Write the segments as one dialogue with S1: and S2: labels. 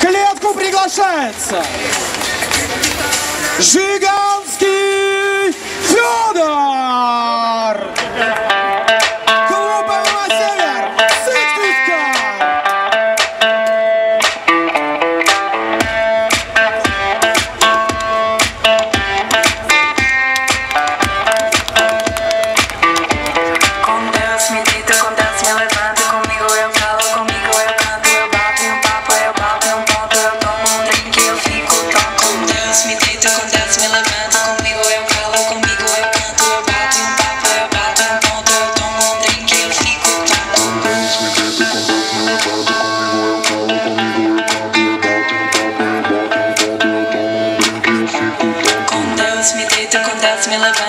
S1: Клетку приглашается Жиганский!
S2: Então acontece, me
S1: love.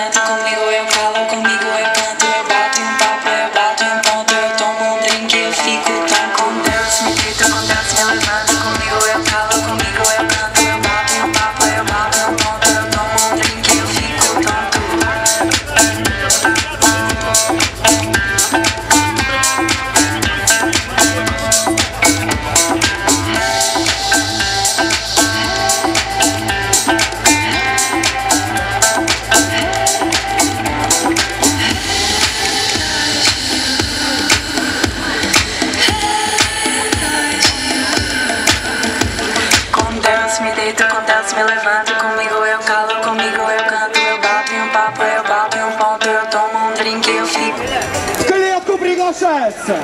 S1: приглашается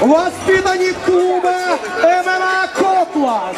S1: воспитанник клуба ММА «Котлас».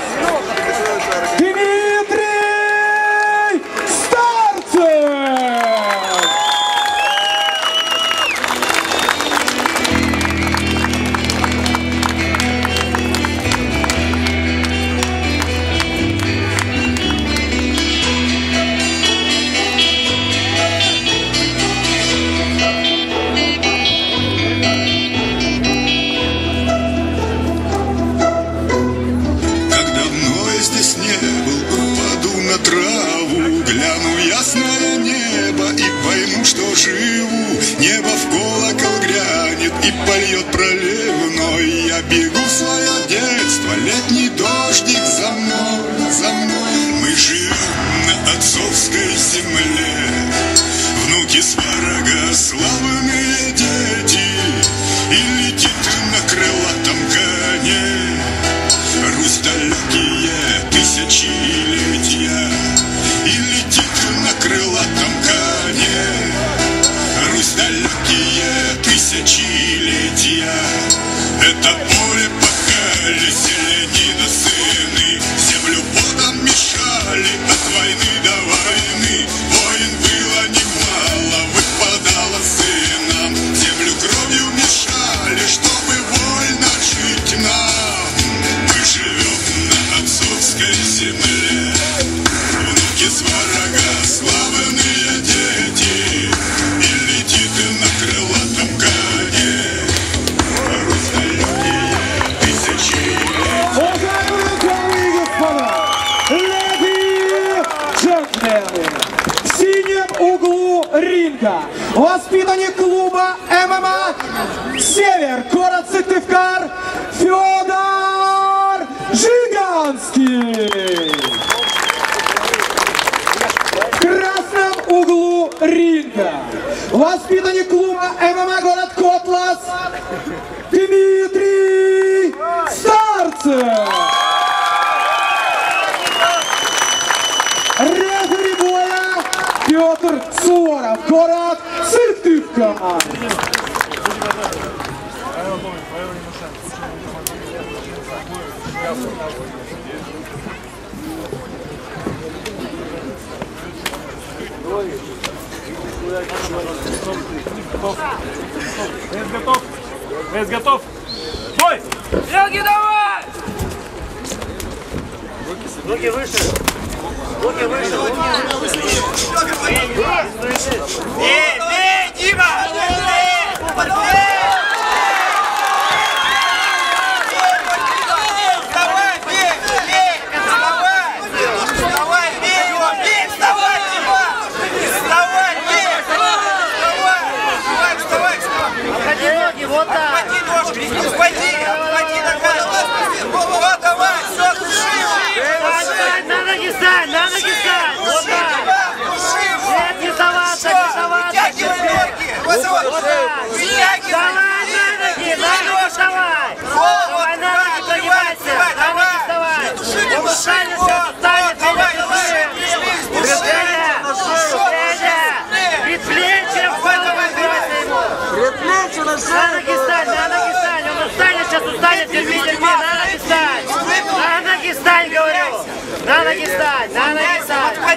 S1: Калинка, воспитанник клуба ММА «Север», город Сыктывкар, Федор Жиганский. В красном углу ринга, воспитанник клуба ММА «Город Котлас» Дмитрий Старцев. Петр Суворов, город Сыртывка.
S3: Рез готов? Рез готов? Бой!
S4: Белки давай! Руки выше! Он не вышел, он не вышел. Эй, Дима!
S5: Эй!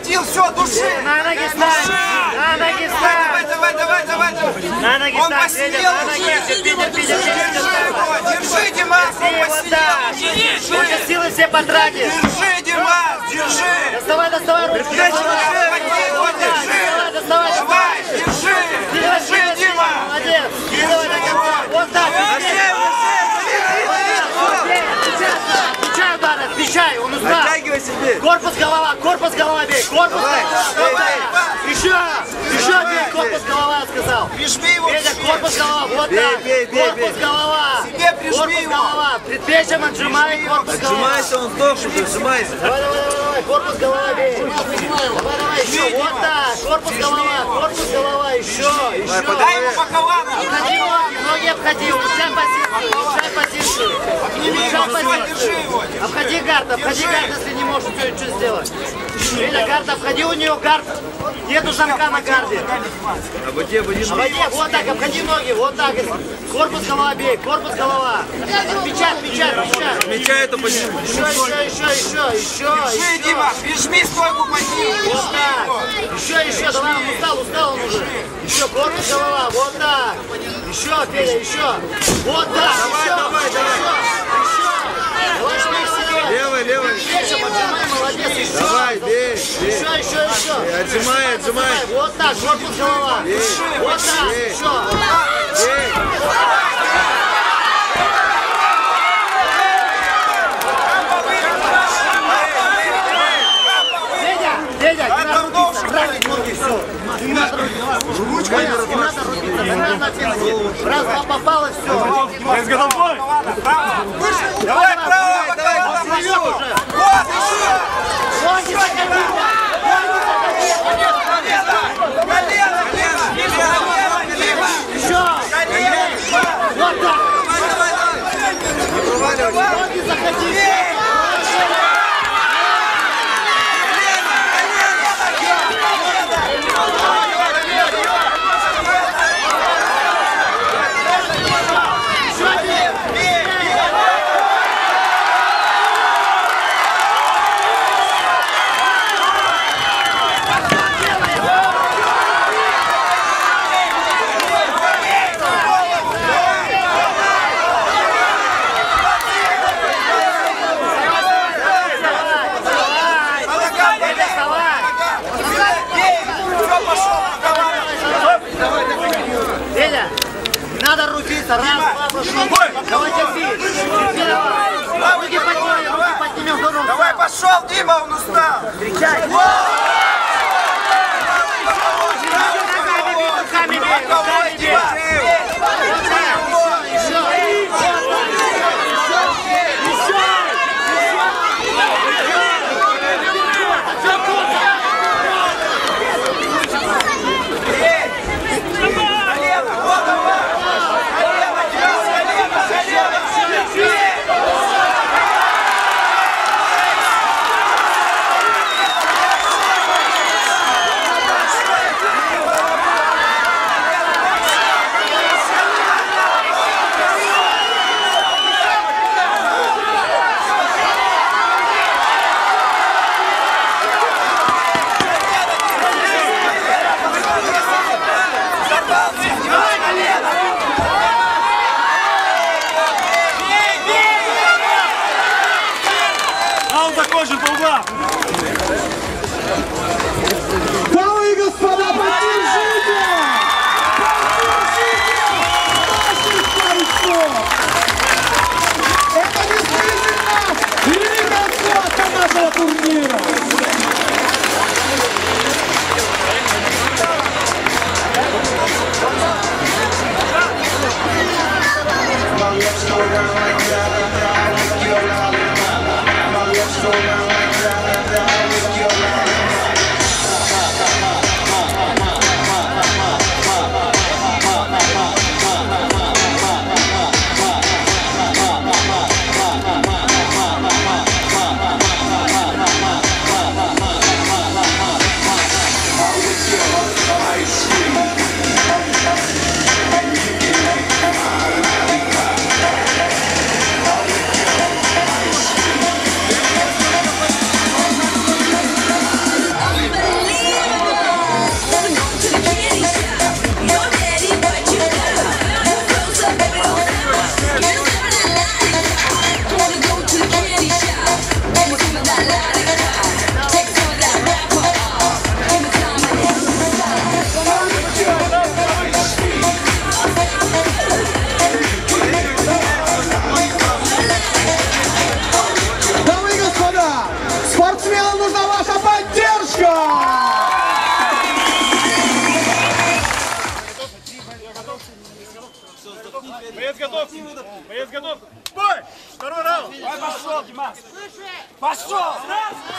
S4: Подходил, все, души.
S5: На ноги стань, на ноги стань.
S4: давай, давай, давай, давай.
S5: На ноги
S4: Он посидел уже. Держи его, держи, Димас, он посидел.
S5: Он же силы все потратит.
S4: Держи, Димас, держи.
S5: Доставай, доставай руки.
S4: Держи, его, держи.
S5: Доставай, доставай,
S4: Давай, держи, держи, Дима.
S5: Молодец. До конца. Вот так. Отвечай удар, отвечай, он устал.
S4: Себе.
S5: Корпус голова, корпус голова бей, корпус
S4: Давай,
S5: голова. Еще, еще бей, корпус голова, сказал.
S4: Прижми его себе.
S5: корпус голова, вот
S4: Бей,
S5: так.
S4: бей, бей,
S5: корпус
S4: бей.
S5: голова.
S4: Себе прижми
S5: корпус
S4: его.
S5: голова. Предплечьем отжимай, корпус голова.
S4: он сдохнет, сжимайся.
S5: Давай, давай, давай, давай, корпус голова бей. Давай, давай, еще, вот так. Корпус голова, корпус голова, еще, еще.
S4: Дай ему по
S5: ноги, обходи, улучшай позицию, Обходи гард, обходи гард, если не можешь что, что сделать. Федя, гард, обходи у нее гард. Нету замка на гарде.
S4: Ободи, ободи.
S5: Обходи, вот так, обходи ноги, вот так. Корпус голова бей, корпус голова. Отмечай, отмечай, отмечай.
S4: Меча это подниму.
S5: Еще, еще, еще, еще, еще,
S4: Держи,
S5: еще.
S4: Дима, прижми стойку под.
S5: Вот так. Еще, еще, давай, он устал, устал он уже. Еще корпус голова, вот так. Еще, Федя, еще. Вот так, еще,
S4: давай,
S5: еще, еще. Давай, жми к себе.
S4: Левый, левый.
S5: Плечом отжимай, молодец, еще.
S4: Давай, бей, бей.
S5: Еще, еще, еще.
S4: Отжимай, отжимай.
S5: Вот так, корпус голова. Вот так, еще.
S4: Бей.
S5: Федя, Федя, не накинуть. Раз, два попало, все.
S3: Готов бой?
S4: Давай, право,
S5: Он
S4: давай,
S5: плывет уже.
S4: Вот, еще.
S5: Ноги закатил.
S4: Колено, колено, колено, Дима.
S5: Еще.
S4: Колено.
S5: Вот так.
S4: Давай, давай, давай.
S5: Ноги заходи. Федя, не надо рубиться. Раз, два, пошел. Давай терпи. Терпи, давай. Руки подними, руки подними вдруг.
S4: Давай, пошел, Дима, он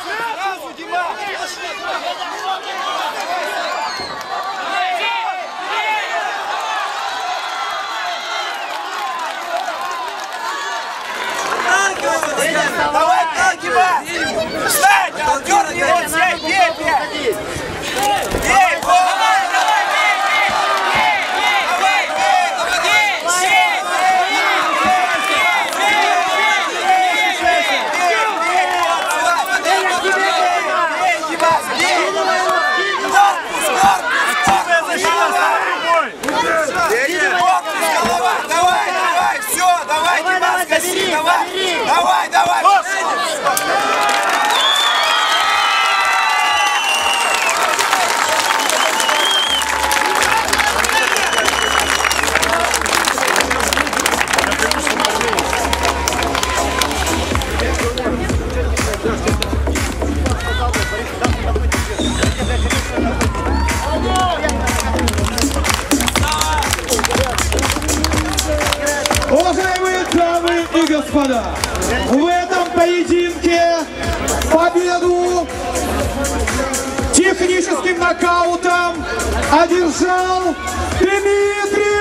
S5: Сразу, Дима! Давай, Дима! Встань! Дерни его, сядь,
S4: Петя! Петя! в этом поединке победу техническим нокаутом одержал Дмитрий